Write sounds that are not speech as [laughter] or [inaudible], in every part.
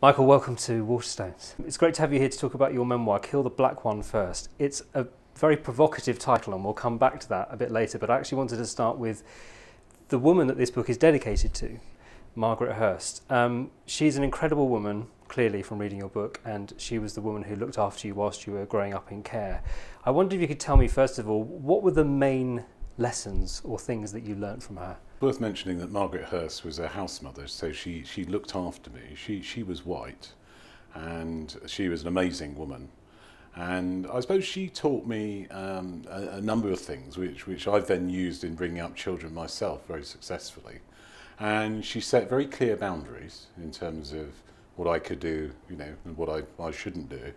Michael, welcome to Waterstones. It's great to have you here to talk about your memoir, Kill the Black One First. It's a very provocative title, and we'll come back to that a bit later, but I actually wanted to start with the woman that this book is dedicated to, Margaret Hurst. Um, she's an incredible woman, clearly, from reading your book, and she was the woman who looked after you whilst you were growing up in care. I wonder if you could tell me, first of all, what were the main lessons or things that you learnt from her? Worth mentioning that Margaret Hurst was a house mother, so she, she looked after me. She, she was white, and she was an amazing woman. And I suppose she taught me um, a, a number of things, which, which I've then used in bringing up children myself very successfully. And she set very clear boundaries in terms of what I could do, you know, and what I, I shouldn't do.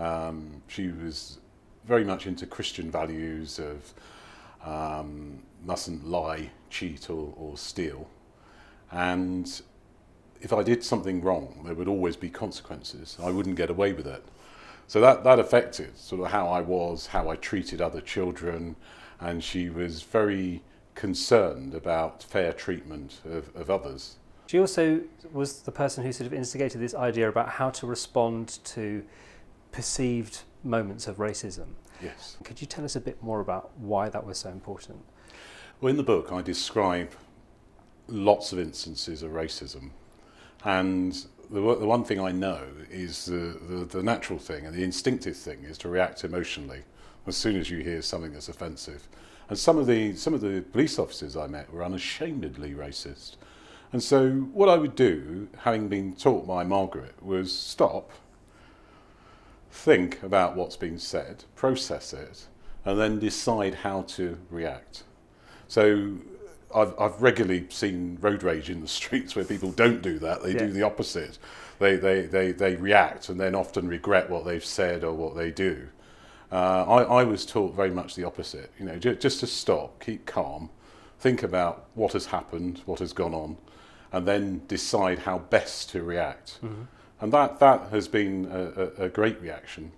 Um, she was very much into Christian values of um, mustn't lie, cheat, or, or steal. And if I did something wrong, there would always be consequences. I wouldn't get away with it. So that, that affected sort of how I was, how I treated other children, and she was very concerned about fair treatment of, of others. She also was the person who sort of instigated this idea about how to respond to perceived moments of racism. Yes. Could you tell us a bit more about why that was so important? Well, in the book, I describe lots of instances of racism. And the, the one thing I know is the, the, the natural thing and the instinctive thing is to react emotionally as soon as you hear something that's offensive. And some of the, some of the police officers I met were unashamedly racist. And so what I would do, having been taught by Margaret, was stop think about what's been said, process it, and then decide how to react. So I've, I've regularly seen road rage in the [laughs] streets where people don't do that. They yeah. do the opposite. They, they, they, they react and then often regret what they've said or what they do. Uh, I, I was taught very much the opposite. You know, just, just to stop, keep calm, think about what has happened, what has gone on, and then decide how best to react. Mm-hmm. And that, that has been a, a, a great reaction.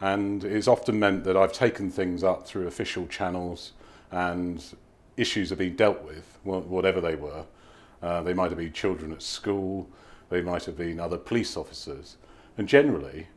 And it's often meant that I've taken things up through official channels and issues have been dealt with, whatever they were. Uh, they might have been children at school, they might have been other police officers. And generally,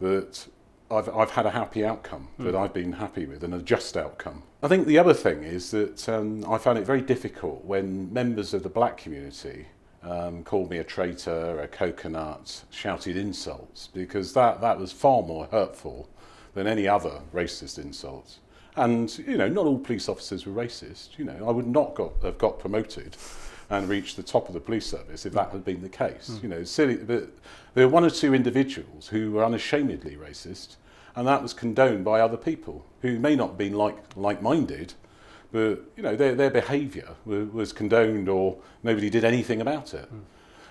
that I've, I've had a happy outcome that mm. I've been happy with and a just outcome. I think the other thing is that um, I found it very difficult when members of the black community um, called me a traitor, a coconut, shouted insults, because that, that was far more hurtful than any other racist insults. And, you know, not all police officers were racist. You know, I would not got, have got promoted and reached the top of the police service if that had been the case. Mm. You know, silly, but there were one or two individuals who were unashamedly racist, and that was condoned by other people who may not have been like, like-minded, but you know their, their behaviour was condoned or nobody did anything about it. Mm.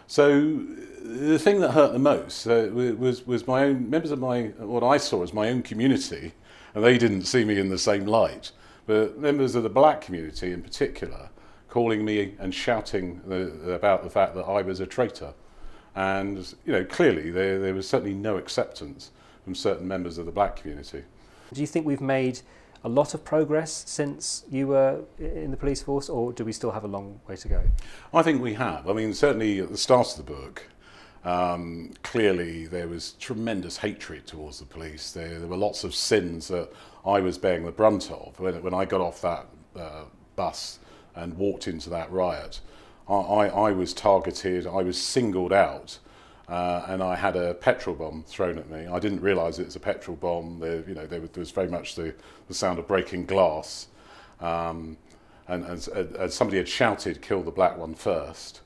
So the thing that hurt the most uh, was, was my own, members of my, what I saw as my own community, and they didn't see me in the same light, but members of the black community in particular, calling me and shouting the, about the fact that I was a traitor. And, you know, clearly there, there was certainly no acceptance from certain members of the black community. Do you think we've made a lot of progress since you were in the police force, or do we still have a long way to go? I think we have. I mean, certainly at the start of the book, um, clearly there was tremendous hatred towards the police. There, there, were lots of sins that I was bearing the brunt of. When, when I got off that uh, bus and walked into that riot, I, I, I was targeted, I was singled out uh, and I had a petrol bomb thrown at me. I didn't realise it was a petrol bomb. There, you know, there was very much the, the sound of breaking glass, um, and, and, and, somebody had shouted, "Kill the black one first.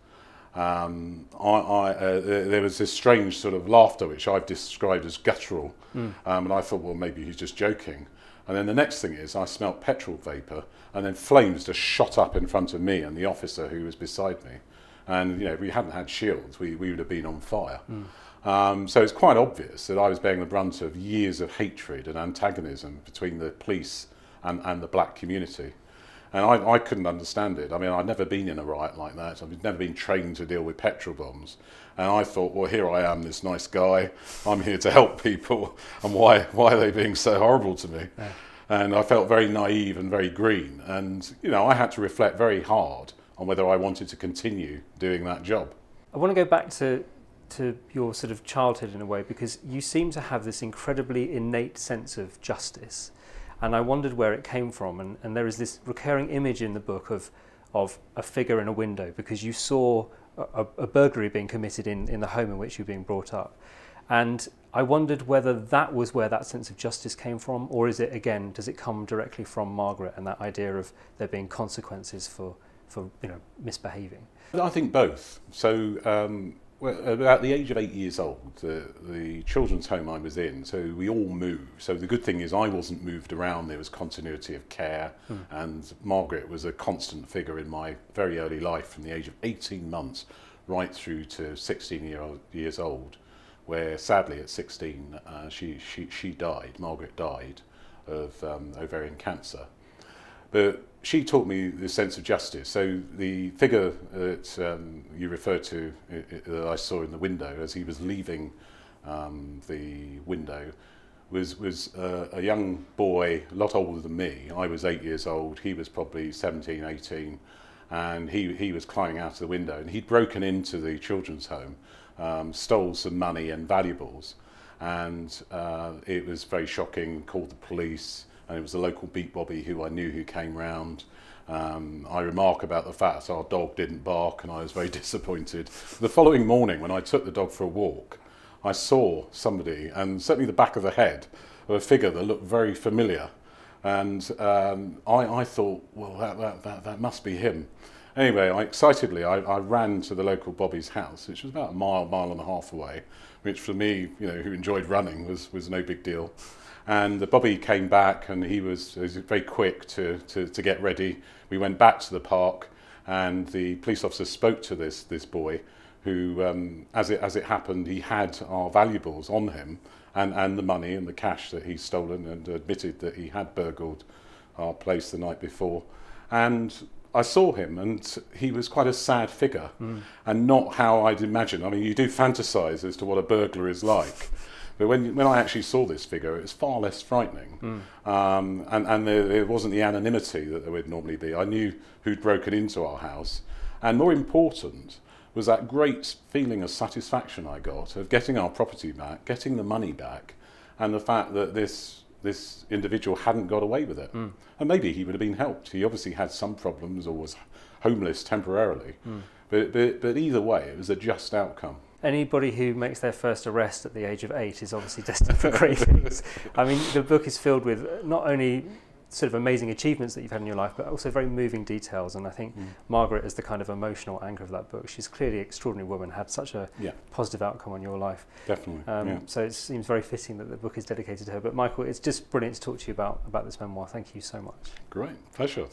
Um, I, I, uh, there was this strange sort of laughter, which I've described as guttural, mm. um, and I thought, well, maybe he's just joking. And then the next thing is, I smelt petrol vapour, and then flames just shot up in front of me and the officer who was beside me. And you know, if we hadn't had shields, we, we would have been on fire. Mm. Um, so it's quite obvious that I was bearing the brunt of years of hatred and antagonism between the police and, and the black community. And I, I couldn't understand it. I mean, I'd never been in a riot like that. I've never been trained to deal with petrol bombs. And I thought, well, here I am, this nice guy. I'm here to help people. [laughs] And why, why are they being so horrible to me? Yeah. And I felt very naive and very green. And, you know, I had to reflect very hard on whether I wanted to continue doing that job. I want to go back to to your sort of childhood in a way because you seem to have this incredibly innate sense of justice. And I wondered where it came from. And, and there is this recurring image in the book of, of a figure in a window because you saw a, a burglary being committed in, in the home in which you were being brought up. And I wondered whether that was where that sense of justice came from, or is it again, does it come directly from Margaret and that idea of there being consequences for, for you know, misbehaving? I think both. So, um, well, about the age of eight years old, the, the children's home I was in, so we all moved. So the good thing is I wasn't moved around. There was continuity of care, mm. and Margaret was a constant figure in my very early life, from the age of 18 months right through to 16 year old, years old, where sadly at 16 uh, she, she, she died. Margaret died of um, ovarian cancer. But she taught me the sense of justice. So the figure that um, you referred to that I saw in the window as he was leaving um, the window was was uh, a young boy, a lot older than me. I was eight years old. He was probably 17, 18, and he he was climbing out of the window. And he'd broken into the children's home, um, stole some money and valuables, and uh, it was very shocking. Called the police. And it was the local beat bobby who I knew who came round. Um, I remark about the fact our dog didn't bark and I was very [laughs] disappointed. The following morning when I took the dog for a walk, I saw somebody and certainly the back of the head of a figure that looked very familiar. And um, I, I thought, well, that, that, that, that must be him. Anyway, I, excitedly, I, I ran to the local Bobby's house, which was about a mile, mile and a half away, which for me, you know, who enjoyed running, was, was no big deal. And the Bobby came back and he was, he was very quick to, to, to get ready. We went back to the park and the police officer spoke to this, this boy who, um, as, it, as it happened, he had our valuables on him and, and the money and the cash that he'd stolen and admitted that he had burgled our place the night before. And I saw him and he was quite a sad figure mm. and not how I'd imagine. I mean, you do fantasize as to what a burglar is like. But when, when I actually saw this figure, it was far less frightening. Mm. Um, and and there, there wasn't the anonymity that there would normally be. I knew who'd broken into our house. And more important was that great feeling of satisfaction I got of getting our property back, getting the money back, and the fact that this, this individual hadn't got away with it. Mm. And maybe he would have been helped. He obviously had some problems or was homeless temporarily. Mm. But, but, but either way, it was a just outcome anybody who makes their first arrest at the age of eight is obviously [laughs] destined for great things. I mean, the book is filled with not only sort of amazing achievements that you've had in your life, but also very moving details. And I think mm. Margaret is the kind of emotional anchor of that book. She's clearly an extraordinary woman, had such a yeah. positive outcome on your life. Definitely. Um, yeah. So it seems very fitting that the book is dedicated to her. But Michael, it's just brilliant to talk to you about, about this memoir. Thank you so much. Great. Pleasure.